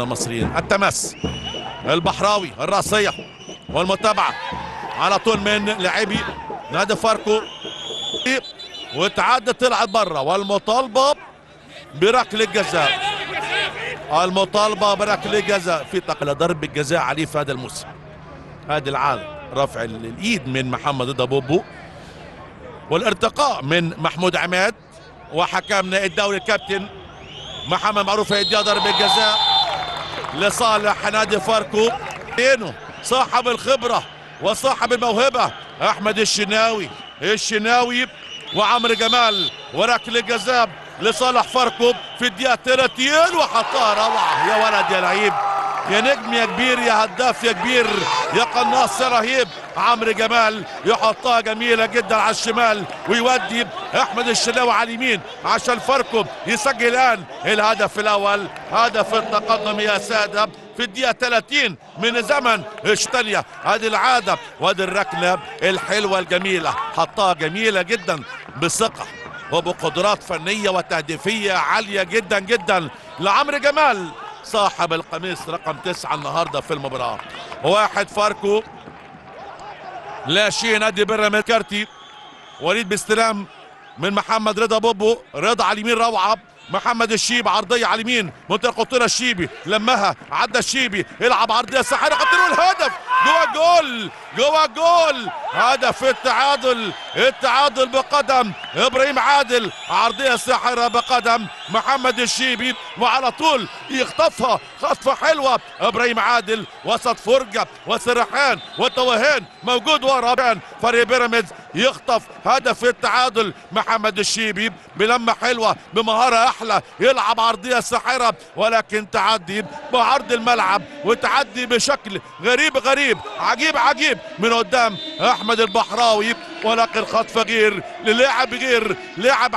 المصريين. التمس البحراوي الراسية والمتابعة. على طول من لاعبي نادي فاركو. وتعدى طلعت برا. والمطالبة بركلة جزاء المطالبة بركلة جزاء في تقل ضرب الجزاء عليه في هذا الموسم. هذه العالم رفع الإيد من محمد رضا بوبو والارتقاء من محمود عماد. وحكمنا الدوري الكابتن محمد معروف هيديها ضربة جزاء. لصالح نادي فاركو صاحب الخبرة وصاحب الموهبة أحمد الشناوي. الشناوي وعمرو جمال وركل جزاء لصالح فاركو في الدقيقة 30 وحطها روعة. يا ولد يا لعيب. يا نجم يا كبير يا هداف يا كبير يا قناص يا رهيب. عمرو جمال يحطها جميلة جدا على الشمال ويودي أحمد الشناوي على اليمين. عشان فاركو يسجل الآن. الهدف الأول هدف التقدم يا سادة في الدقيقة 30 من زمن اشتاليا هذه العادة وادي الركلة الحلوة الجميلة. حطها جميلة جدا بثقة وبقدرات فنية وتهديفية عالية جدا جدا لعمرو جمال. صاحب القميص رقم تسعة النهاردة في المباراة. واحد فاركو لا شيء نادي بيراميد كارتي. وليد باستلام من محمد رضا بوبو. رضا على اليمين روعة. محمد الشيبي عرضية على اليمين. منطقة قطيرة الشيبي. لمها عدى الشيبي. يلعب عرضية ساحرة. قطيرة الهدف. جوا جول. هدف التعادل. التعادل بقدم. إبراهيم عادل عرضية ساحرة بقدم. محمد الشيبي وعلى طول يخطفها. خطفة حلوة. إبراهيم عادل وسط فرجة وسرحان وتوهان. موجود ورا. فريق بيراميدز يخطف. هدف التعادل. محمد الشيبي بلمة حلوة بمهارة أحلى. يلعب عرضية ساحرة ولكن تعدي بعرض الملعب وتعدي بشكل غريب غريب. عجيب عجيب. من قدام أحمد البحراوي ولكن خطفة غير للاعب غير لاعب